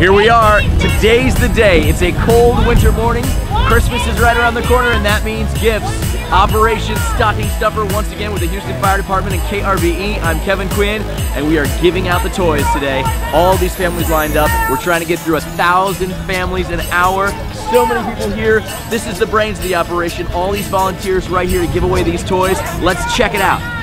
Here we are. Today's the day. It's a cold winter morning. Christmas is right around the corner, and that means gifts. Operation Stocking Stuffer once again with the Houston Fire Department and KRBE. I'm Kevin Quinn, and we are giving out the toys today. All these families lined up. We're trying to get through a thousand families an hour. So many people here. This is the brains of the operation. All these volunteers right here to give away these toys. Let's check it out.